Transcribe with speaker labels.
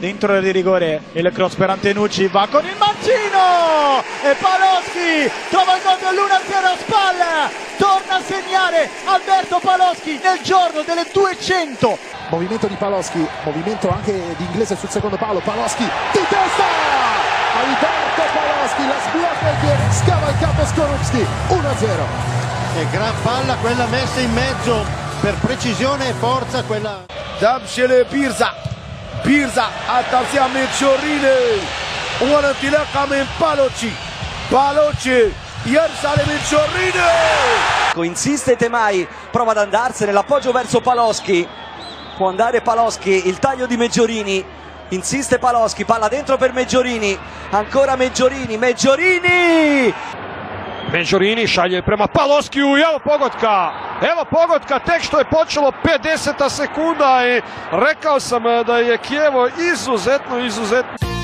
Speaker 1: dentro di rigore il cross per Antenucci va con il mancino! E Paloschi trova il gol dell'1-0 a spalla torna a segnare Alberto Paloschi nel giorno delle 200
Speaker 2: movimento di Paloschi movimento anche di inglese sul secondo palo. Paloschi di testa! Alberto Paloschi la sblocca il scava il capo Skorupski. 1-0
Speaker 3: e gran palla quella messa in mezzo per precisione e forza quella
Speaker 4: Dabshele Pirza. Birza, atenția Meciorine. O întileacă în Paloci. Paloci, ieri sale Meciorine.
Speaker 5: Insiste Temai, prova ad andarsene, l'appoggio verso Paloschi. Può andare Paloschi, il taglio di Meggiorini. Insiste Paloschi, palla dentro per Meggiorini. Ancora Meggiorini, Meggiorini!
Speaker 6: Meggiorini sceglie prema Paloschi u pogotka. Evo pogotka tek što je počelo 50 sekunda i rekao sam da je Kijevo izuzetno, izuzetno.